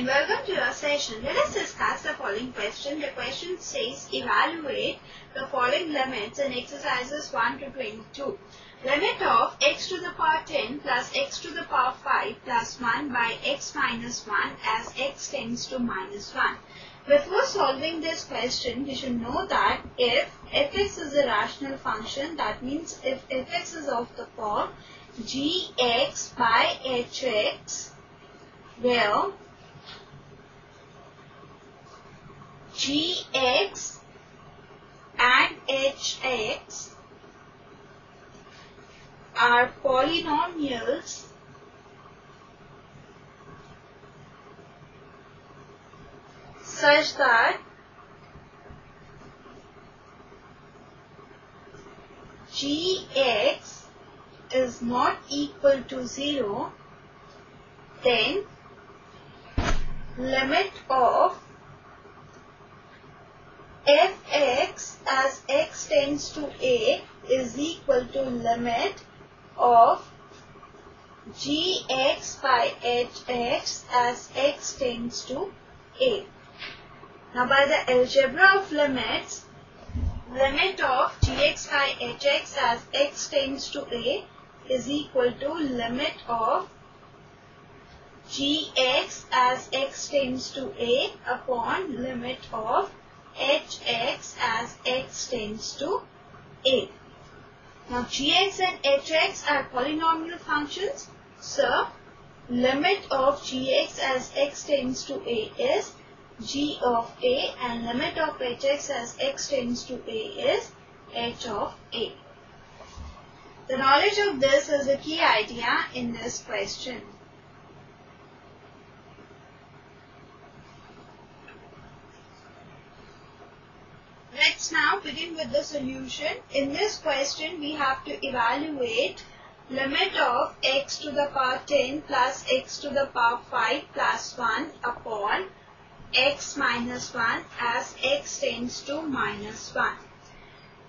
and welcome to our session. Let us discuss the following question. The question says evaluate the following limits in exercises 1 to 22. Limit of x to the power 10 plus x to the power 5 plus 1 by x minus 1 as x tends to minus 1. Before solving this question, we should know that if fx is a rational function, that means if fx is of the form gx by hx, where gx and hx are polynomials. Such that gx is not equal to 0 then limit of fx as x tends to a is equal to limit of gx by hx as x tends to a. Now by the algebra of limits, limit of gx by hx as x tends to a is equal to limit of gx as x tends to a upon limit of hx as x tends to a. Now gx and hx are polynomial functions. So limit of gx as x tends to a is g of a and limit of hx as x tends to a is h of a. The knowledge of this is a key idea in this question. Let's now begin with the solution. In this question, we have to evaluate limit of x to the power 10 plus x to the power 5 plus 1 upon x minus 1 as x tends to minus 1.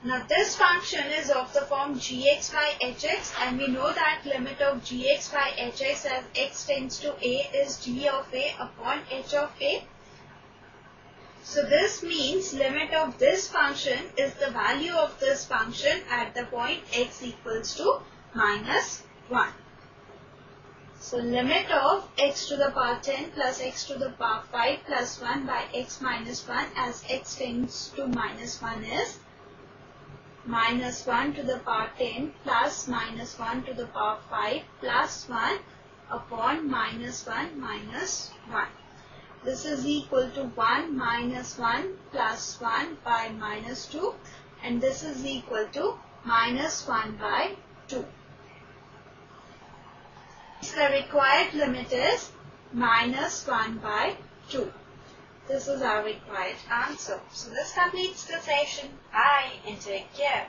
Now this function is of the form gx by hx and we know that limit of gx by hx as x tends to a is g of a upon h of a. So this means limit of this function is the value of this function at the point x equals to minus 1. So limit of x to the power 10 plus x to the power 5 plus 1 by x minus 1 as x tends to minus 1 is minus 1 to the power 10 plus minus 1 to the power 5 plus 1 upon minus 1 minus 1. This is equal to 1 minus 1 plus 1 by minus 2 and this is equal to minus 1 by 2. The required limit is minus 1 by 2. This is our required answer. So this completes the session. Bye and take care.